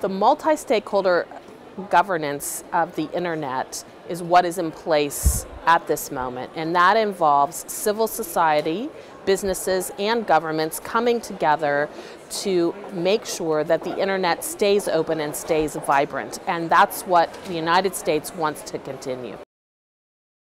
The multi-stakeholder governance of the internet is what is in place at this moment, and that involves civil society, businesses, and governments coming together to make sure that the internet stays open and stays vibrant. And that's what the United States wants to continue.